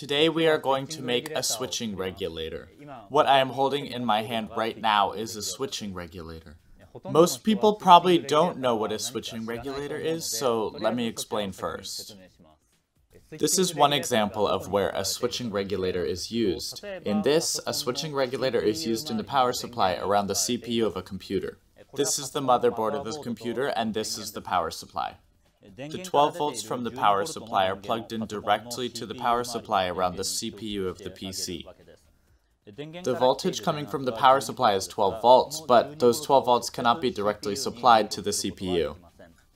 Today we are going to make a switching regulator. What I am holding in my hand right now is a switching regulator. Most people probably don't know what a switching regulator is, so let me explain first. This is one example of where a switching regulator is used. In this, a switching regulator is used in the power supply around the CPU of a computer. This is the motherboard of this computer, and this is the power supply. The 12 volts from the power supply are plugged in directly to the power supply around the CPU of the PC. The voltage coming from the power supply is 12 volts, but those 12 volts cannot be directly supplied to the CPU.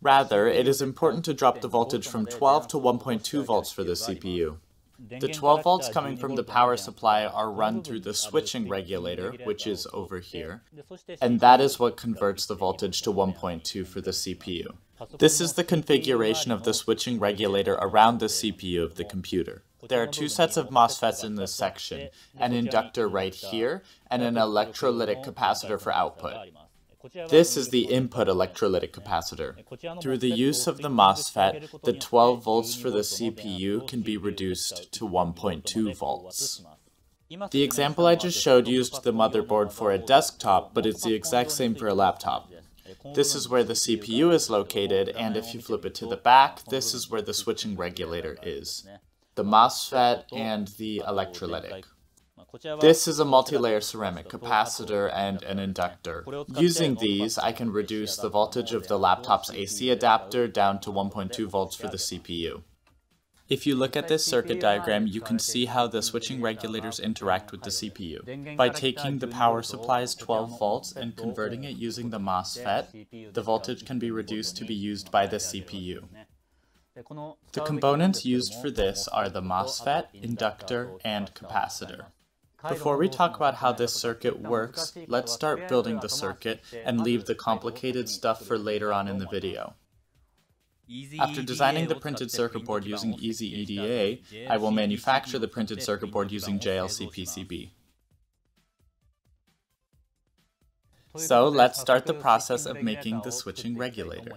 Rather, it is important to drop the voltage from 12 to 1.2 volts for the CPU. The 12 volts coming from the power supply are run through the switching regulator, which is over here, and that is what converts the voltage to 1.2 for the CPU. This is the configuration of the switching regulator around the CPU of the computer. There are two sets of MOSFETs in this section, an inductor right here, and an electrolytic capacitor for output. This is the input electrolytic capacitor. Through the use of the MOSFET, the 12 volts for the CPU can be reduced to 1.2 volts. The example I just showed used the motherboard for a desktop, but it's the exact same for a laptop. This is where the CPU is located, and if you flip it to the back, this is where the switching regulator is. The MOSFET and the electrolytic. This is a multi-layer ceramic capacitor and an inductor. Using these, I can reduce the voltage of the laptop's AC adapter down to 1.2 volts for the CPU. If you look at this circuit diagram, you can see how the switching regulators interact with the CPU. By taking the power supply's 12 volts and converting it using the MOSFET, the voltage can be reduced to be used by the CPU. The components used for this are the MOSFET, inductor, and capacitor. Before we talk about how this circuit works, let's start building the circuit and leave the complicated stuff for later on in the video. After designing the printed circuit board using EasyEDA, I will manufacture the printed circuit board using JLC PCB. So let's start the process of making the switching regulator.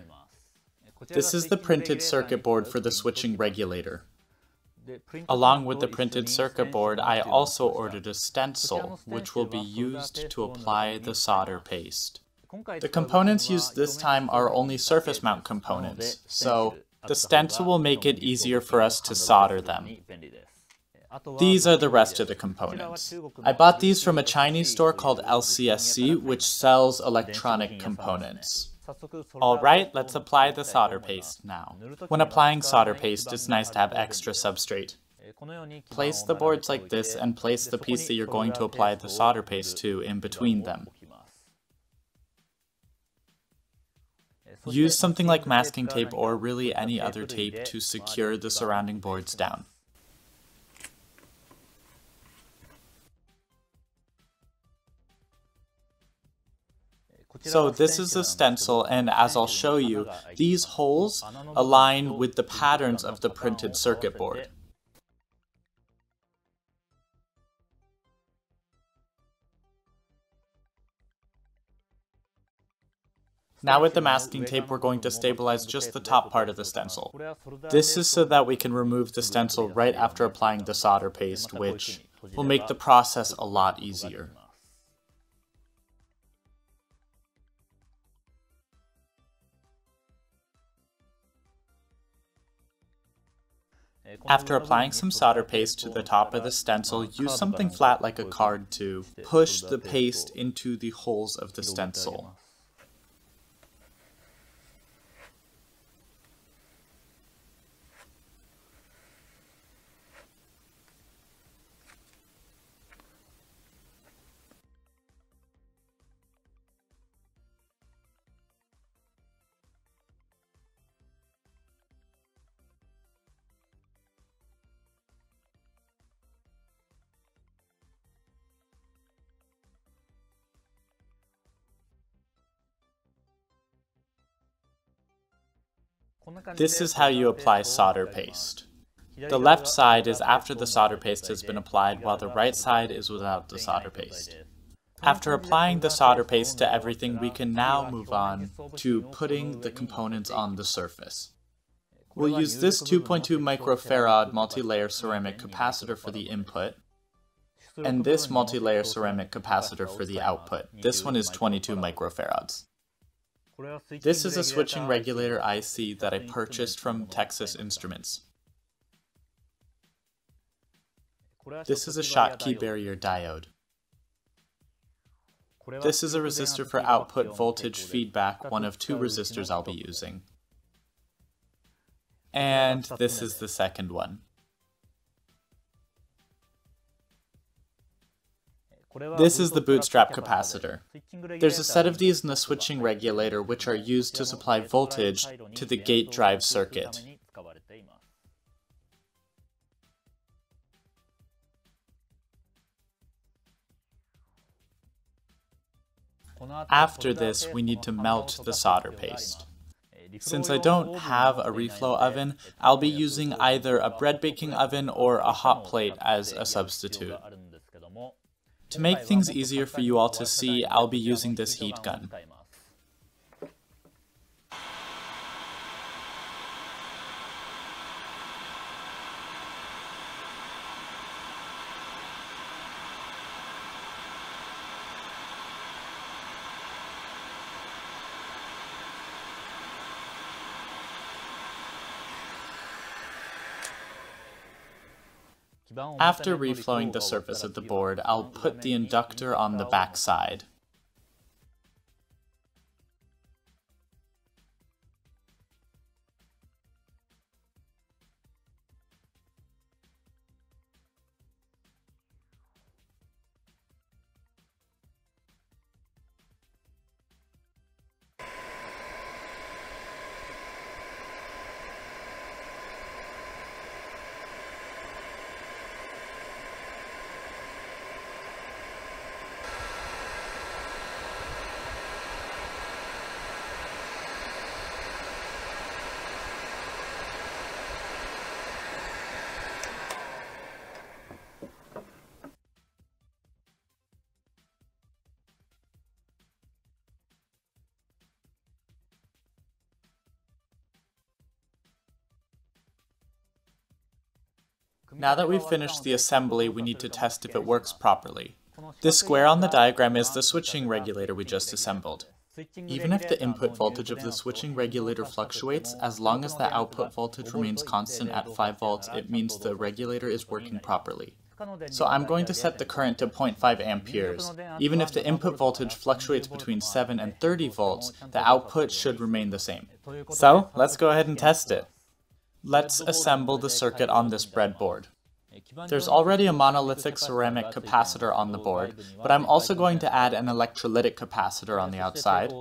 This is the printed circuit board for the switching regulator. Along with the printed circuit board, I also ordered a stencil, which will be used to apply the solder paste. The components used this time are only surface mount components, so the stencil will make it easier for us to solder them. These are the rest of the components. I bought these from a Chinese store called LCSC, which sells electronic components. Alright, let's apply the solder paste now. When applying solder paste, it's nice to have extra substrate. Place the boards like this and place the piece that you're going to apply the solder paste to in between them. Use something like masking tape or really any other tape to secure the surrounding boards down. So this is a stencil, and as I'll show you, these holes align with the patterns of the printed circuit board. Now with the masking tape, we're going to stabilize just the top part of the stencil. This is so that we can remove the stencil right after applying the solder paste, which will make the process a lot easier. After applying some solder paste to the top of the stencil, use something flat like a card to push the paste into the holes of the stencil. This is how you apply solder paste. The left side is after the solder paste has been applied, while the right side is without the solder paste. After applying the solder paste to everything, we can now move on to putting the components on the surface. We'll use this 2.2 microfarad multi-layer ceramic capacitor for the input, and this multi-layer ceramic capacitor for the output. This one is 22 microfarads. This is a switching regulator IC that I purchased from Texas Instruments. This is a Schottky barrier diode. This is a resistor for output voltage feedback, one of two resistors I'll be using. And this is the second one. This is the bootstrap capacitor. There's a set of these in the switching regulator which are used to supply voltage to the gate drive circuit. After this, we need to melt the solder paste. Since I don't have a reflow oven, I'll be using either a bread baking oven or a hot plate as a substitute. To make things easier for you all to see, I'll be using this heat gun. After reflowing the surface of the board, I'll put the inductor on the back Now that we've finished the assembly, we need to test if it works properly. This square on the diagram is the switching regulator we just assembled. Even if the input voltage of the switching regulator fluctuates, as long as the output voltage remains constant at 5 volts, it means the regulator is working properly. So I'm going to set the current to 0.5 amperes. Even if the input voltage fluctuates between 7 and 30 volts, the output should remain the same. So, let's go ahead and test it. Let's assemble the circuit on this breadboard. There's already a monolithic ceramic capacitor on the board, but I'm also going to add an electrolytic capacitor on the outside,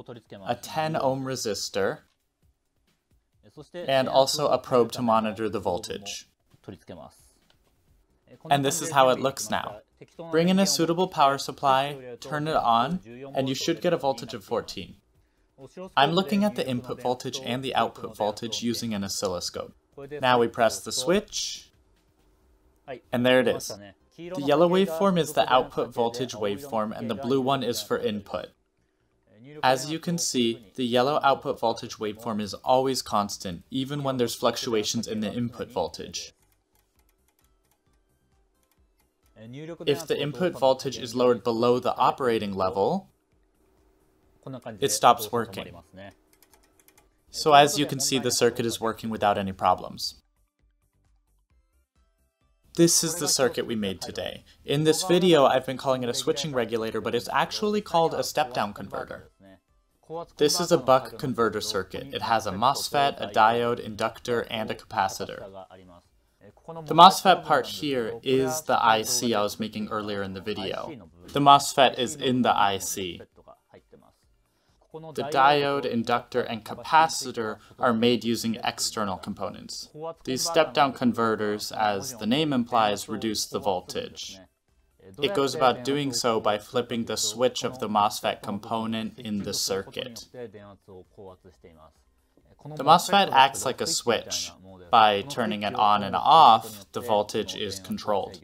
a 10 ohm resistor, and also a probe to monitor the voltage. And this is how it looks now. Bring in a suitable power supply, turn it on, and you should get a voltage of 14. I'm looking at the input voltage and the output voltage using an oscilloscope. Now we press the switch, and there it is. The yellow waveform is the output voltage waveform, and the blue one is for input. As you can see, the yellow output voltage waveform is always constant, even when there's fluctuations in the input voltage. If the input voltage is lowered below the operating level, it stops working. So as you can see, the circuit is working without any problems. This is the circuit we made today. In this video, I've been calling it a switching regulator, but it's actually called a step-down converter. This is a buck converter circuit. It has a MOSFET, a diode, inductor, and a capacitor. The MOSFET part here is the IC I was making earlier in the video. The MOSFET is in the IC. The diode, inductor, and capacitor are made using external components. These step-down converters, as the name implies, reduce the voltage. It goes about doing so by flipping the switch of the MOSFET component in the circuit. The MOSFET acts like a switch. By turning it on and off, the voltage is controlled.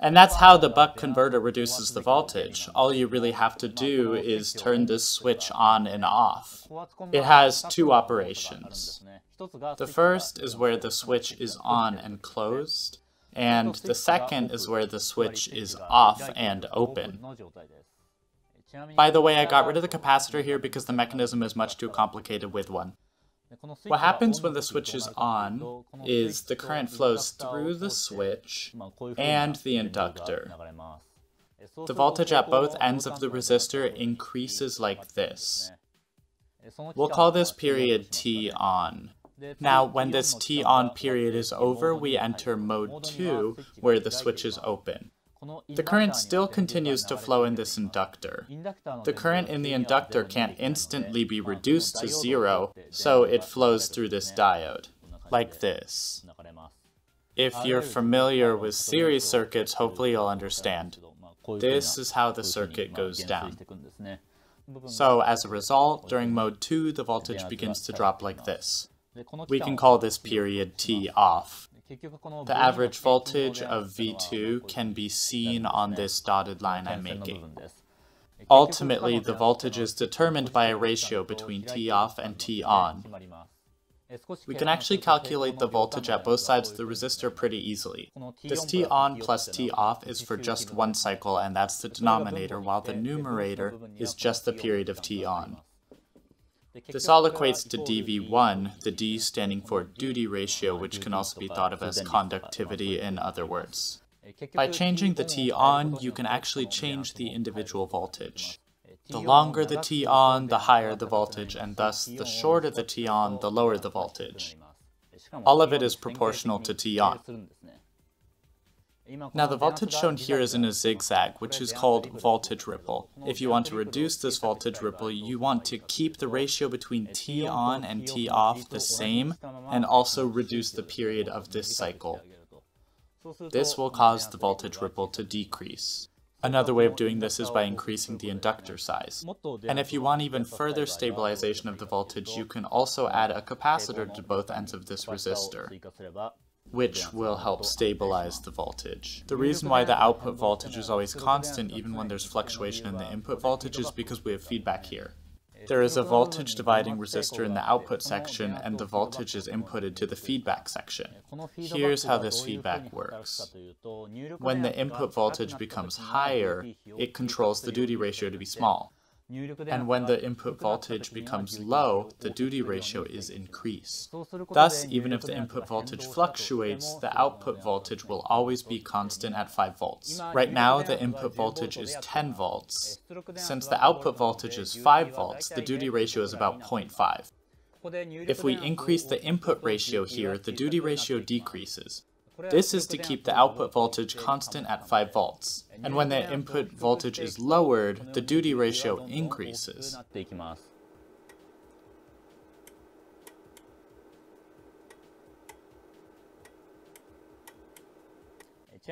And that's how the buck converter reduces the voltage. All you really have to do is turn this switch on and off. It has two operations. The first is where the switch is on and closed, and the second is where the switch is off and open. By the way, I got rid of the capacitor here because the mechanism is much too complicated with one. What happens when the switch is on is the current flows through the switch and the inductor. The voltage at both ends of the resistor increases like this. We'll call this period T on. Now, when this T on period is over, we enter mode 2, where the switch is open. The current still continues to flow in this inductor. The current in the inductor can't instantly be reduced to zero, so it flows through this diode, like this. If you're familiar with series circuits, hopefully you'll understand. This is how the circuit goes down. So as a result, during mode 2, the voltage begins to drop like this. We can call this period T off. The average voltage of V2 can be seen on this dotted line I'm making. Ultimately, the voltage is determined by a ratio between T off and T on. We can actually calculate the voltage at both sides of the resistor pretty easily. This T on plus T off is for just one cycle, and that's the denominator, while the numerator is just the period of T on. This all equates to dV1, the d standing for duty ratio, which can also be thought of as conductivity in other words. By changing the T on, you can actually change the individual voltage. The longer the T on, the higher the voltage, and thus the shorter the T on, the lower the voltage. All of it is proportional to T on. Now the voltage shown here is in a zigzag, which is called voltage ripple. If you want to reduce this voltage ripple, you want to keep the ratio between T on and T off the same, and also reduce the period of this cycle. This will cause the voltage ripple to decrease. Another way of doing this is by increasing the inductor size. And if you want even further stabilization of the voltage, you can also add a capacitor to both ends of this resistor which will help stabilize the voltage. The reason why the output voltage is always constant even when there's fluctuation in the input voltage is because we have feedback here. There is a voltage dividing resistor in the output section and the voltage is inputted to the feedback section. Here's how this feedback works. When the input voltage becomes higher, it controls the duty ratio to be small. And when the input voltage becomes low, the duty ratio is increased. Thus, even if the input voltage fluctuates, the output voltage will always be constant at 5 volts. Right now, the input voltage is 10 volts. Since the output voltage is 5 volts, the duty ratio is about 0.5. If we increase the input ratio here, the duty ratio decreases. This is to keep the output voltage constant at 5 volts, and when the input voltage is lowered, the duty ratio increases.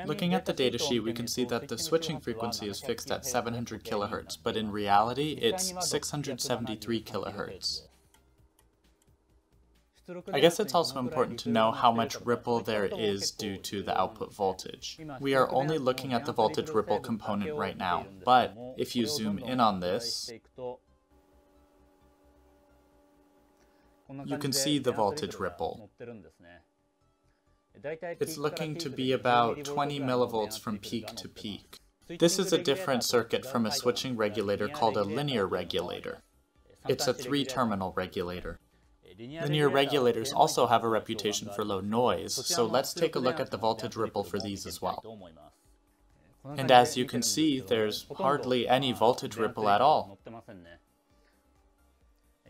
Looking at the datasheet, we can see that the switching frequency is fixed at 700 kHz, but in reality, it's 673 kHz. I guess it's also important to know how much ripple there is due to the output voltage. We are only looking at the voltage ripple component right now, but if you zoom in on this, you can see the voltage ripple. It's looking to be about 20 millivolts from peak to peak. This is a different circuit from a switching regulator called a linear regulator. It's a three-terminal regulator. Linear regulators also have a reputation for low noise, so let's take a look at the voltage ripple for these as well. And as you can see, there's hardly any voltage ripple at all.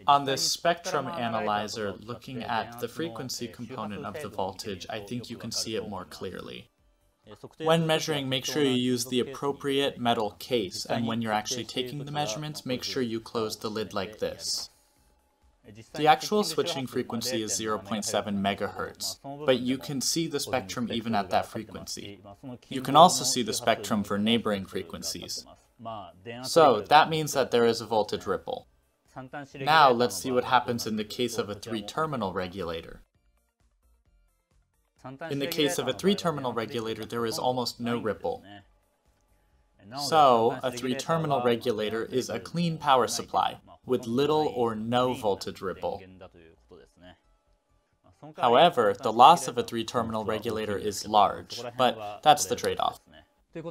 On this spectrum analyzer, looking at the frequency component of the voltage, I think you can see it more clearly. When measuring, make sure you use the appropriate metal case, and when you're actually taking the measurements, make sure you close the lid like this. The actual switching frequency is 0.7 megahertz, but you can see the spectrum even at that frequency. You can also see the spectrum for neighboring frequencies. So that means that there is a voltage ripple. Now let's see what happens in the case of a three-terminal regulator. In the case of a three-terminal regulator, there is almost no ripple. So, a three-terminal regulator is a clean power supply, with little or no voltage ripple. However, the loss of a three-terminal regulator is large, but that's the trade-off.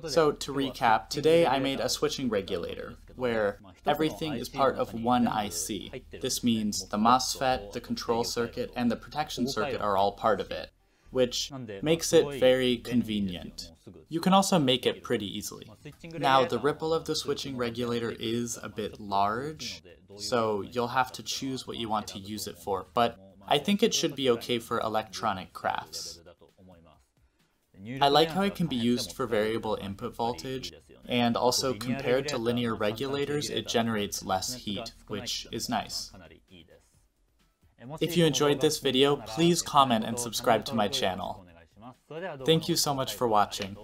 So to recap, today I made a switching regulator, where everything is part of one IC. This means the MOSFET, the control circuit, and the protection circuit are all part of it, which makes it very convenient. You can also make it pretty easily. Now, the ripple of the switching regulator is a bit large, so you'll have to choose what you want to use it for, but I think it should be okay for electronic crafts. I like how it can be used for variable input voltage, and also compared to linear regulators, it generates less heat, which is nice. If you enjoyed this video, please comment and subscribe to my channel. Thank you so much for watching.